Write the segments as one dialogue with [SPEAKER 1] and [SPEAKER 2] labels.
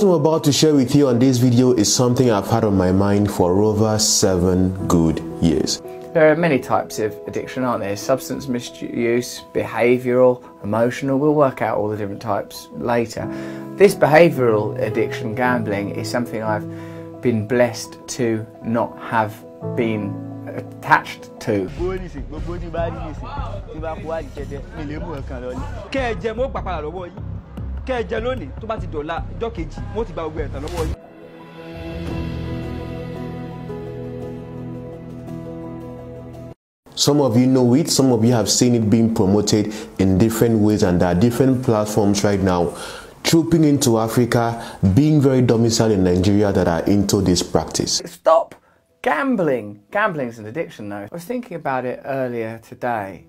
[SPEAKER 1] What I'm about to share with you on this video is something I've had on my mind for over seven good years.
[SPEAKER 2] There are many types of addiction, aren't there? Substance misuse, behavioural, emotional. We'll work out all the different types later. This behavioural addiction, gambling, is something I've been blessed to not have been attached to.
[SPEAKER 3] Kẹ́ ẹ jẹ mo gbà padà lọ́wọ́ yín kẹ́ ẹ jẹ lónìí tó bá ti dọ̀la ọjọ́ kejì mo ti gba gbogbo ẹ̀tàn lọ́wọ́ yín.
[SPEAKER 1] Some of you know it, some of you have seen it being promoted in different ways, and there are different platforms right now trooping into Africa, being very domiciled in Nigeria that are into this practice.
[SPEAKER 2] Stop gambling. Gambling is an addiction, though. I was thinking about it earlier today,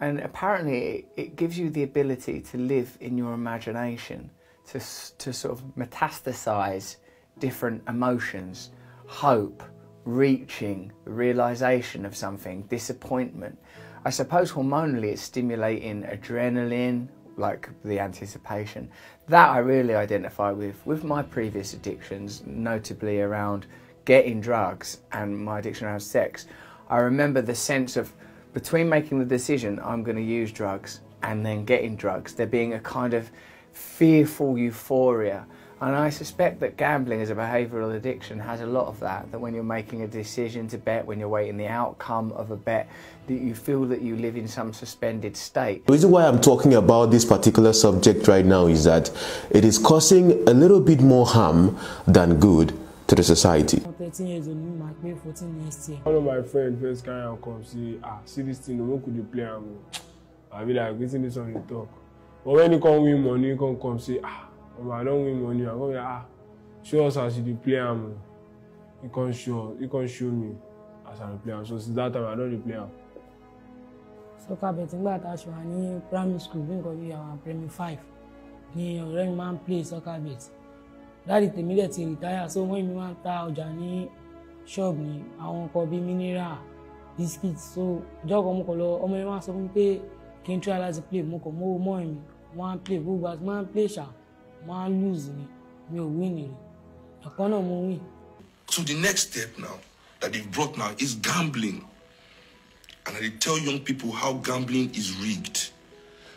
[SPEAKER 2] and apparently it, gives you the ability to live in your imagination, to, to sort of metastasize different emotions, hope, reaching, realization of something, disappointment. I suppose hormonally it's stimulating adrenaline, like the anticipation. That I really identify with. With my previous addictions, notably around getting drugs and my addiction around sex, I remember the sense of between making the decision I'm going to use drugs and then getting drugs, there being a kind of fearful euphoria. And I suspect that gambling as a behavioural addiction has a lot of that. That when you're making a decision to bet, when you're waiting the outcome of a bet, that you feel that you live in some suspended state.
[SPEAKER 1] The reason why I'm talking about this particular subject right now is that it is causing a little bit more harm than good to the society.
[SPEAKER 4] I'm 13 years old, my pay 14 next year.
[SPEAKER 5] one of my friend first carry am come say ah see this thing o make we dey play am o i be like wetin this one dey talk but when he come win money he come come say ah omo i don win money i come be like ah show us as you dey play am o he come show he come show me as i dey play am so since that time i don dey play am.
[SPEAKER 4] soccer bet nígbà tá a ṣe wà ní primary school bí nǹkan bí àwọn primary five ni ọ̀rẹ́ mi máa ń play soccer bet dáàdi tèmi dẹ̀ ti retire so wọ́n mi máa ń ta ọjà ní ṣọ́ọ̀bù ní àwọn nǹkan bíi mineral biscuit so ìjọ kan mo kàn lọ ọmọ yẹn máa sọ fún pé kí n try láti play mo kàn mọ́ mọ́ ẹ̀mí wọ́n á play gbogbo àti máa ń play ṣá máa ń lose ni mi ò win rí ẹ̀kan náà mo win.
[SPEAKER 6] So the next step now that they've brought now is gambling. And I tell young people how gambling is rigged,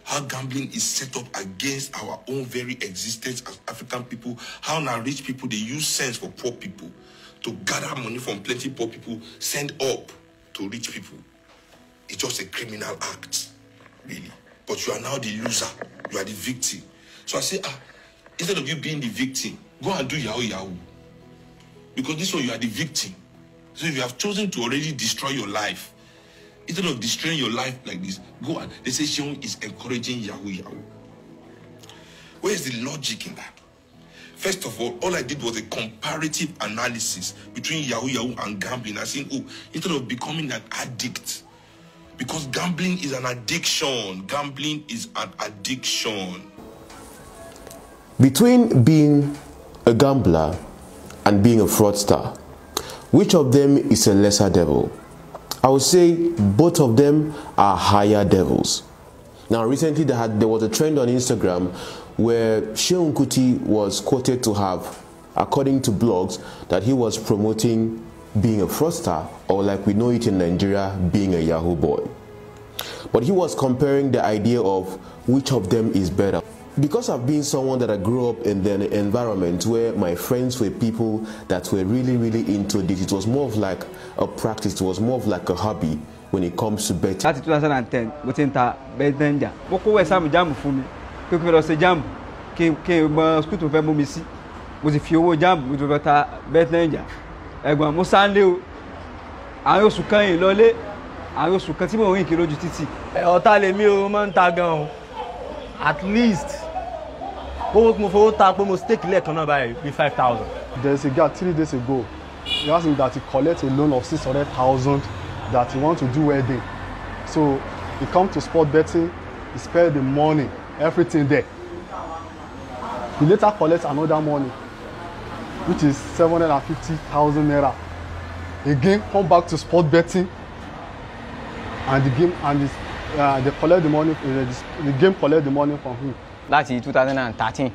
[SPEAKER 6] how gambling is set up against our own very existence as African people, how now rich people they use sense for poor people to gather money from plenty poor people, send up to rich people. It's just a criminal act, really. But you are now the loser, you are the victim. So I say, ah, instead of you being the victim, go and do yahoo yahoo because this one you are the victim. So if you have chosen to already destroy your life, instead of destroying your life like this, go and they say Seun is encouraging Yahoo Yahoo. Where is the logic in that? First of all, all I did was a comparative analysis between Yahoo Yahoo and gambling. I said, oh, instead of becoming an addict, because gambling is an addiction. Gambling is an addiction.
[SPEAKER 1] Between being a gambler and being a fraudster, which of them is a lesser devil? I would say both of them are higher devils. Now, recently there, had, there was a trend on Instagram where Seun Kuti was quoted to have, according to blogs, that he was promoting being a fraudster, or like we know it in Nigeria, being a Yahoo boy. But he was comparing the idea of which of them is better. Because I've been someone that I grew up in an environment where my friends were people that were really, really into this, it was more of like a practice, it was more of like a hobby when it comes to betting.
[SPEAKER 3] láti two thousand and ten mo ti ń ta bẹ́ẹ̀dẹ́njà mo kó wẹ̀sáàmù jáàmù fún mi pé kí n lọ ṣe jáàmù kí n mọ skul tó fẹ́ mú mi sí. Mo sì fi owó jáàmù mo ti fẹ́ ta bẹ́ẹ̀dẹ́njà ẹ̀gbọ́n mo sá ń lé o. Àwọn oṣù kan yìí lọlé. Àwọn oṣù kan rìn
[SPEAKER 7] o máa ń gan o. At least owó mo fowó ta pé mo stake lẹ́ẹ̀kan náà báyìí bíi five thousand.
[SPEAKER 8] There's a guy three days ago. He asked me that he collect a loan of six hundred thousand that he want to do wedding. So he come to sport betting, he spend the money, everything there. He later collect another money, which is seven hundred and fifty thousand naira. Again, come back to sport betting, and the game and this, uh, they collect the money. Uh, the, the game collect the money from him.
[SPEAKER 9] Láti two thousand and thirteen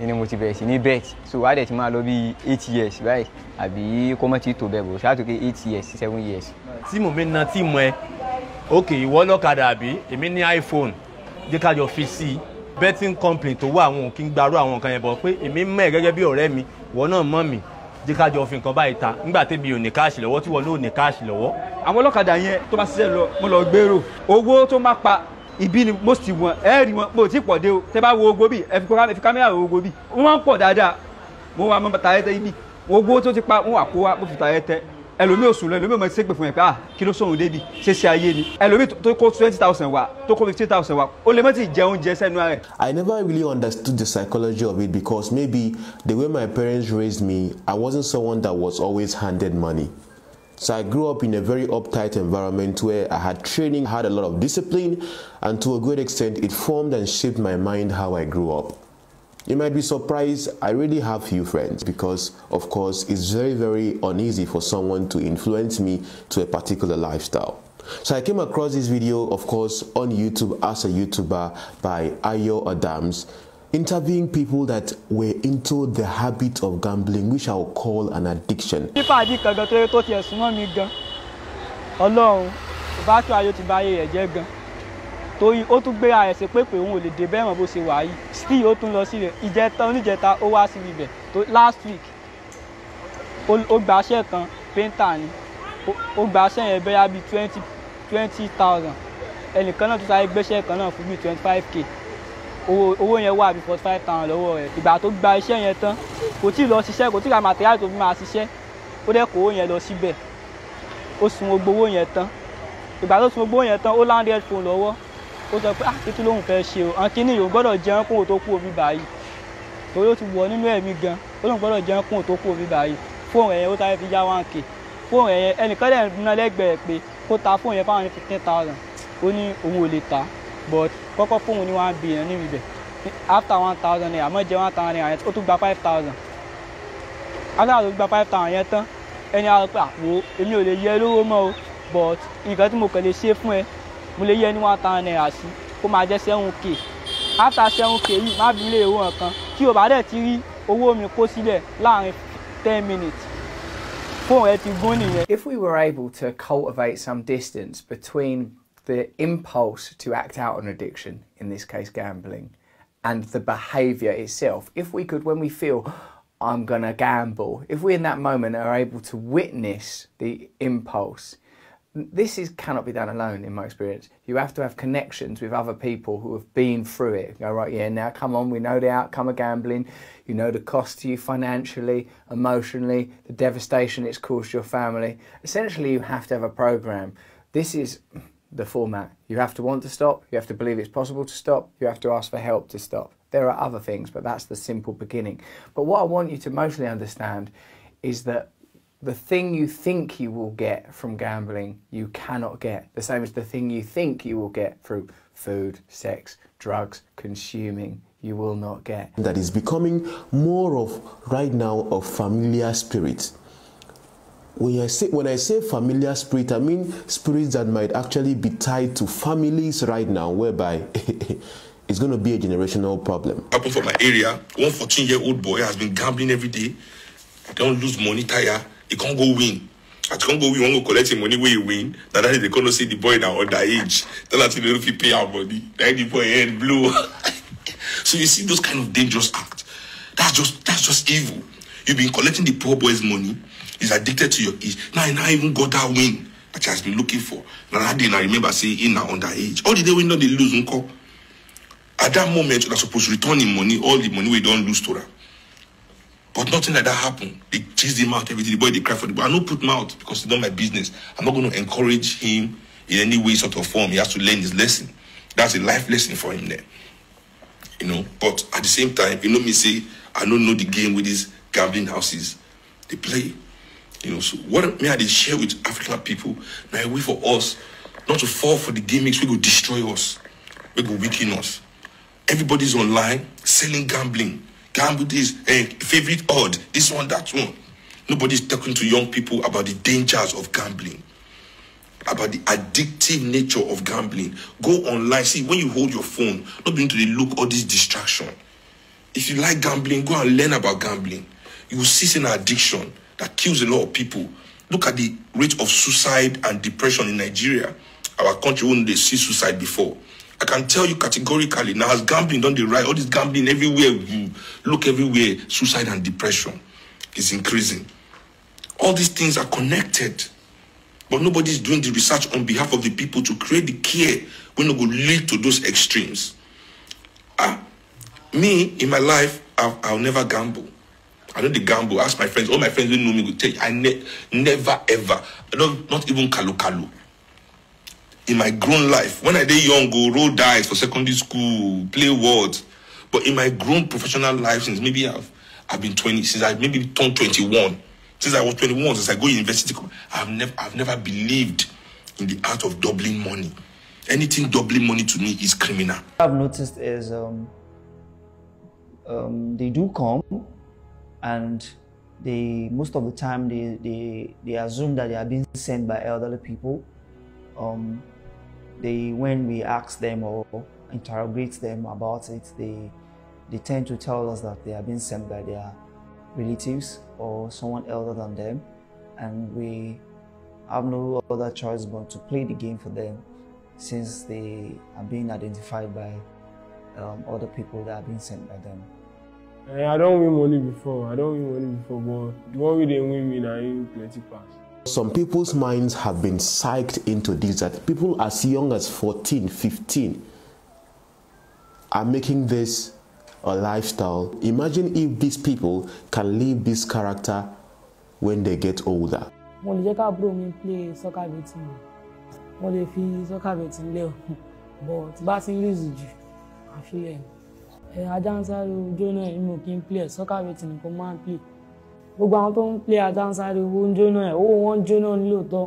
[SPEAKER 3] ni mo ti bẹ̀rẹ̀ sí ní bet so wá dẹ̀ ti máa lọ bí eight years báyìí àbí kó mọ̀ tí tó bẹ̀ bò ṣáà tó ké eight years seven years.
[SPEAKER 7] tíìmù mi na tíìmù ẹ ok ìwọ lọ́kadà àbí? Èmi ní iphone. Jẹ́ ká jọ fi sí i. Betting company tó wà àwọn òkè ń gbarú àwọn nǹkan yẹn bọ̀ pé èmi mọ̀ ẹ́ gẹ́gẹ́ bí ọ̀rẹ́ mi ìwọ náà mọ̀ mí. Jẹ́ ká jọ fi nǹkan báyìí ta. Nígbà tẹ́bi ò ní káàṣì lọ́wọ́ tí wọ́n ló ní káàṣì lọ́wọ́.
[SPEAKER 3] àwọn ọlọ́kadà yẹn tó bá ṣiṣẹ́ lọ mo lọ gbèrò. Owó tó máa pa ibi ni most wọn ẹ rí wọn mo ti pọ̀ dé o. Tẹ bá wo ogo bí ẹ fi kámẹ́rà wo ogo bí. Wọ́n pọ̀ dáadáa. Mo wà mọ́ tàyẹ́tẹ́ ibi. Ogo tó ti pa wọ́n wà kó wa mo fi tàyẹ́tẹ́ ẹlòmíì oṣù lọ ẹlòmíì mo ṣépè fún yẹn pé ah kí ló sọ̀rọ̀ débi? Ṣe ṣe ayé ni? Ẹlòmíì tó kó twenty thousand wa tó kó fifteen thousand wa ó lè má ti jẹ oúnjẹ sẹ́nu
[SPEAKER 1] I never really understood the psychology of it because maybe the way my parents raised me, I wasn't someone that was always handed money. So I grew up in a very uptight environment where I had training, had a lot of discipline, and to a great extent, it formed and shaped my mind how I grew up. You might be surprised, I really have few friends because, of course, it's very, very uneasy for someone to influence me to a particular lifestyle. So I came across this video, of course, on YouTube as a YouTuber by Ayo Adams, interviewing people that were into the habit of gambling, which I'll call an addiction.
[SPEAKER 9] pípa àdí tó yẹ tó tiẹ̀ súnmọ́ mi gan ọlọ́run bákí ayọ̀ ti bá ayé rẹ̀ jẹ́ gan. Torí ó tún gbé ara ẹ̀ sí pé pé òun ò lè dé bẹ́ẹ̀ bó ṣe wà yìí. Still ó tún lọ sílẹ̀ ìjẹta oníjẹta ó wá síbi ibẹ̀ tó last week ó aṣẹ́ kan painter ni. Ó- aṣẹ́ yẹn bẹ́yà bíi twenty twenty thousand. Ẹnìkan náà tún sáré gbéṣẹ́ kan náà fún bíi twenty five k owó owó yẹn wà bíi forty five thousand lọ́wọ́ rẹ̀. Ìgbà tó gba iṣẹ́ yẹn tán kò tí ì lọ ṣiṣẹ́ kò tí ì ra material tó fi máa ṣiṣẹ́. Ó dẹ́ kó owó yẹn lọ síbẹ̀. Ó sun gbogbo owó yẹn tán. Ìgbà tó sun gbogbo owó yẹn tán ó láńdí headphone lọ́wọ́. Ó sọ pé ah títí lóhùn fẹ́ ṣe o? Àwọn kìíní yòó gbọ́dọ̀ jẹun kóhùn tó kú omi báyìí. Torí ó ti wọ nínú ẹ̀mí gan ó lóun gbọ́dọ̀ jẹun kóhùn tó kú omi báyìí. Fóònù ẹ̀yẹn ó sáré fi já one k. Fóònù ẹ̀yẹn ẹnìkan dẹ̀ ń lẹ́gbẹ̀ẹ́ pé kó ta fóònù yẹn fáwọn ní fifteen thousand. Ó ní òun ò lè ta but kọ́kọ́ fóònù ní one billion níbi ibẹ̀. After one thousand naira àmọ́ jẹ́ one thousand naira yẹn ó tún gba five thousand. After tó gba five thousand yẹn tán ẹni àwọn pé àpò èmi ò lè yẹ lówó mọ́ o. But nǹkan tí mo kàn lè ṣe fún ẹ mo lè yẹ ní one thousand naira sí kó máa jẹ́ seven k. After seven k yìí má bí mi lè owó nǹkan tí o bá dẹ̀ ti rí owó mi kó sílẹ̀ láàárín ten minutes.
[SPEAKER 2] If we were able to cultivate some distance between the impulse to act out on addiction, in this case gambling, and the behavior itself, if we could, when we feel I'm going to gamble, if we in that moment are able to witness the impulse, this is cannot be done alone in my experience. You have to have connections with other people who have been through it. Go right, yeah. Now, come on. We know the outcome of gambling. You know the cost to you financially, emotionally, the devastation it's caused your family. Essentially, you have to have a program. This is the format. You have to want to stop. You have to believe it's possible to stop. You have to ask for help to stop. There are other things, but that's the simple beginning. But what I want you to mostly understand is that the thing you think you will get from gambling, you cannot get. The same as the thing you think you will get through food, sex, drugs, consuming, you will not get.
[SPEAKER 1] that is becoming more of right now of familiar spirit. When I say when I say familiar spirit, I mean spirits that might actually be tied to families right now, whereby it's going to be a generational problem.
[SPEAKER 6] happen for my area. One 14 year old boy has been gambling every day. Don't lose money tire. He can't go win. He can't go win, one go collect him money where he win. Now that they can't see the boy now underage. Tell us if he pay our money. Then the boy head blow. so you see those kind of dangerous acts. That's just that's just evil. You've been collecting the poor boy's money. He's addicted to your age. Now he now even got that win that he has been looking for. Now that day, I remember saying he now underage. All the day we know they lose uncle. At that moment, you're supposed to return him money, all the money we don't lose to her. But nothing like that happened. They chased him out, everything. The boy, they cry for the boy. I don't put him out because it's not my business. I'm not going to encourage him in any way, sort of form. He has to learn his lesson. That's a life lesson for him there. You know, but at the same time, you know me say, I don't know the game with these gambling houses. They play. You know, so what may I dey share with African people? Now a way for us not to fall for the gimmicks we go destroy us, we go weaken us. Everybody's online selling gambling. Gamble this, eh, favorite odd, this one, that one. Nobody's talking to young people about the dangers of gambling, about the addictive nature of gambling. Go online. See, when you hold your phone, not being to the look all this distraction. If you like gambling, go and learn about gambling. You will see an addiction that kills a lot of people. Look at the rate of suicide and depression in Nigeria. Our country wouldn't they see suicide before. I can tell you categorically now, as gambling done the right, all this gambling everywhere you look everywhere, suicide and depression is increasing. All these things are connected. But nobody is doing the research on behalf of the people to create the care when it will lead to those extremes. Ah, me in my life, I'll, I'll never gamble. I don't gamble. Ask my friends. All my friends who know me will tell you, I ne- never ever. I don't not even kalu kalu. In my grown life, when I did young, go roll dice for secondary school, play words. But in my grown professional life, since maybe I've I've been 20, since I maybe turned 21, since I was 21, since I go university, I've never I've never believed in the art of doubling money. Anything doubling money to me is criminal.
[SPEAKER 10] I've noticed is um, um, they do come and they most of the time they, they, they assume that they are being sent by elderly people. Um, they when we ask them or interrogate them about it, they they tend to tell us that they are being sent by their relatives or someone elder than them, and we have no other choice but to play the game for them since they are being identified by um, other people that are being sent by them.
[SPEAKER 5] Eh, I don't win money before. I don't win money before, but the one we didn't win me, I win plenty pass.
[SPEAKER 1] Some people's minds have been psyched into this that people as young as 14, 15 are making this a lifestyle. Imagine if these people can live this character when they get older.
[SPEAKER 4] mo lè jẹ́ ká bro mi play soccer betting mo lè fi soccer betting o but bá ti ń lose jù àfilẹ̀ ẹ̀ sáré ojó náà èmi ò kí ń play soccer betting nìkan máa ń play gbogbo àwọn tó ń play sáré owó ń jóná ẹ̀ owó wọn ń jóná nílòótọ́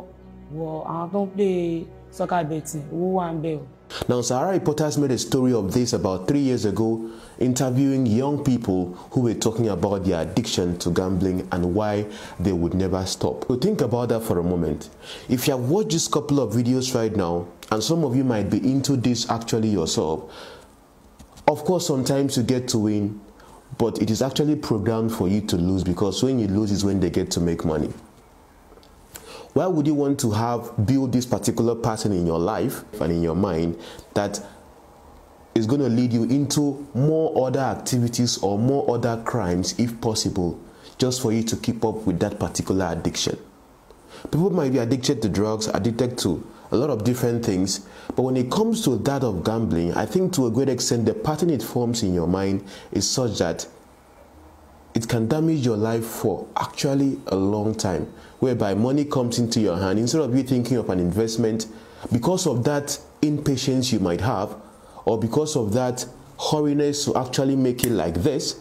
[SPEAKER 4] wọ àwọn tó ń play soccer betting owó wà ń bẹ̀ o.
[SPEAKER 1] Now, Sahara Reporters made a story of this about three years ago, interviewing young people who were talking about their addiction to gambling and why they would never stop. So think about that for a moment. If you have watched this couple of videos right now, and some of you might be into this actually yourself, of course, sometimes you get to win, but it is actually programmed for you to lose because when you lose is when they get to make money. Why would you want to have build this particular pattern in your life and in your mind that is going to lead you into more other activities or more other crimes if possible just for you to keep up with that particular addiction? People might be addicted to drugs, addicted to a lot of different things, but when it comes to that of gambling, I think to a great extent the pattern it forms in your mind is such that it can damage your life for actually a long time, whereby money comes into your hand instead of you thinking of an investment because of that impatience you might have, or because of that hurriness to actually make it like this,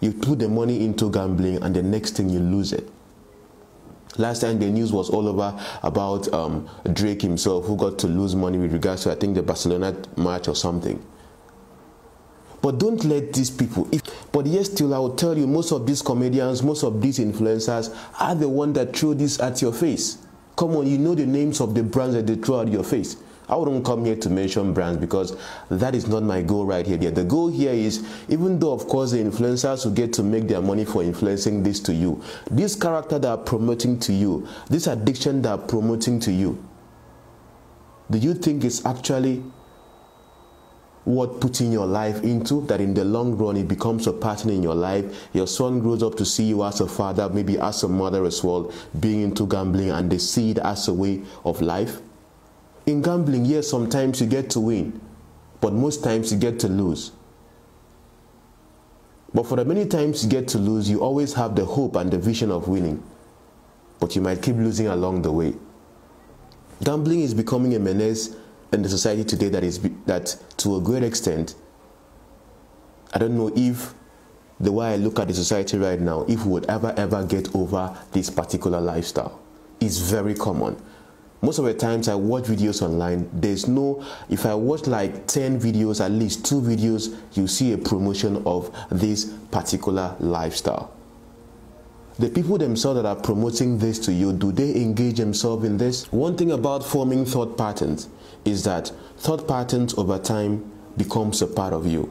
[SPEAKER 1] you put the money into gambling and the next thing you lose it. Last time the news was all over about um, Drake himself who got to lose money with regards to I think the Barcelona match or something. But don't let these people. If, but yes, still, I will tell you, most of these comedians, most of these influencers are the one that throw this at your face. Come on, you know the names of the brands that they throw at your face. I wouldn't come here to mention brands because that is not my goal right here. The goal here is, even though of course the influencers will get to make their money for influencing this to you, this character that are promoting to you, this addiction that are promoting to you, do you think it's actually what putting your life into? That in the long run it becomes a pattern in your life. Your son grows up to see you as a father maybe as a mother as well being into gambling and they see it as a way of life in gambling yes sometimes you get to win but most times you get to lose. But for the many times you get to lose you always have the hope and the vision of winning. But you might keep losing along the way. Gambling is becoming a menace in the society today that is that to a great extent. I don't know if the way i look at the society right now if we would ever ever get over this particular lifestyle is very common most of the times i watch videos online there's no if i watch like 10 videos at least two videos you see a promotion of this particular lifestyle the people themselves that are promoting this to you, do they engage themselves in this? One thing about forming thought patterns is that thought patterns over time becomes a part of you.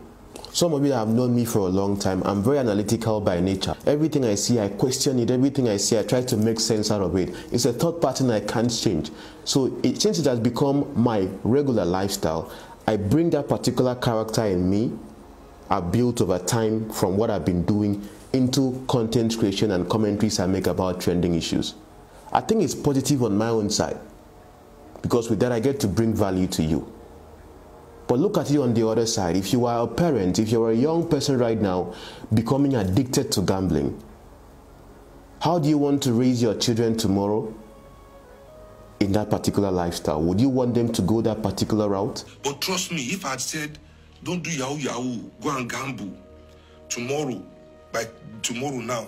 [SPEAKER 1] Some of you that have known me for a long time, I'm very analytical by nature. Everything I see, I question it. Everything I see, I try to make sense out of it. It's a thought pattern I can't change. So it, since it has become my regular lifestyle, I bring that particular character in me, I built over time from what I've been doing into content creation and commentaries I make about trending issues. I think it's positive on my own side because with that I get to bring value to you. But look at it on the other side. If you are a parent, if you're a young person right now becoming addicted to gambling, how do you want to raise your children tomorrow in that particular lifestyle? Would you want them to go that particular route?
[SPEAKER 6] But trust me, if I'd said, don't do yahoo yahoo, go and gamble, tomorrow, by tomorrow now,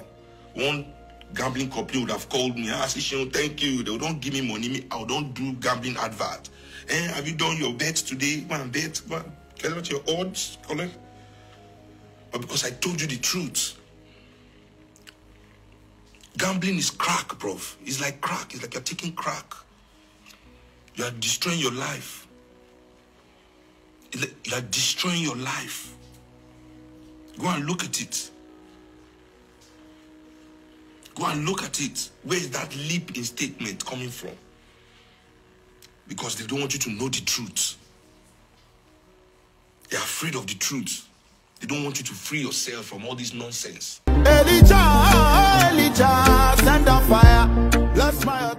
[SPEAKER 6] one gambling company would have called me. I said, thank you. They don't give me money. I don't do gambling advert. Eh, have you done your bet today? And bet. And get your odds, collect. But because I told you the truth, gambling is crack, bro. It's like crack. It's like you're taking crack. You are destroying your life. You are destroying your life. Go and look at it. Go and look at it. Where is that leap in statement coming from? Because they don't want you to know the truth. They're afraid of the truth. They don't want you to free yourself from all this nonsense. Elijah, Elijah, send a fire. Bless my